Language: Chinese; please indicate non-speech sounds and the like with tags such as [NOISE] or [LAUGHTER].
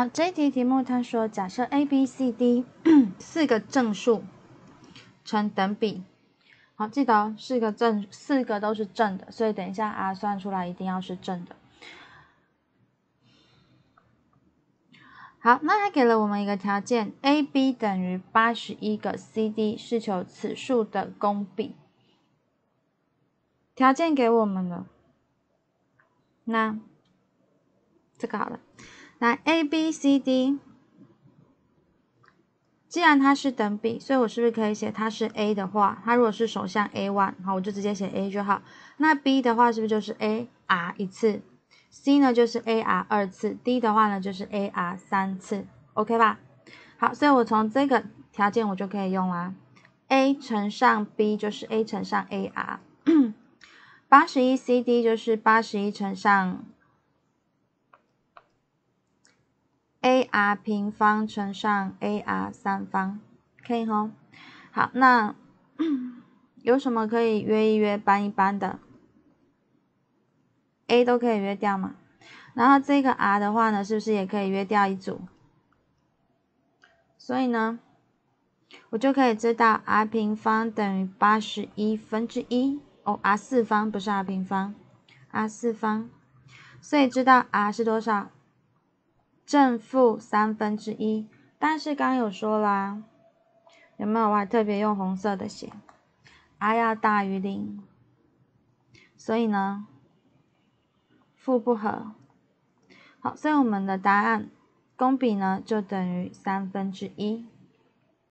好，这一题题目它说，假设 a、b、c、d [CLEARS THROAT] 四个正数成等比，好，记得哦，四个正，四个都是正的，所以等一下 r 算出来一定要是正的。好，那它给了我们一个条件，a、b 等于八十一个 c、d，是求此数的公比。条件给我们了，那这个好了。来，a b c d，既然它是等比，所以我是不是可以写它是 a 的话，它如果是首项 a one，好，我就直接写 a 就好。那 b 的话是不是就是 a r 一次？c 呢就是 a r 二次，d 的话呢就是 a r 三次，OK 吧？好，所以我从这个条件我就可以用啦，a 乘上 b 就是 a 乘上 a r，八十一 c d 就是八十一乘上。a r 平方乘上 a r 三方，可以吼。好，那 [CLEARS THROAT] 有什么可以约一约、搬一搬的？a 都可以约掉嘛。然后这个 r 的话呢，是不是也可以约掉一组？所以呢，我就可以知道 r 平方等于八十一分之一哦，r 四方不是 r 平方，r 四方。所以知道 r 是多少？正负三分之一，但是刚有说啦，有没有？我还特别用红色的写，r 要大于零，所以呢，负不合。好，所以我们的答案公比呢就等于三分之一。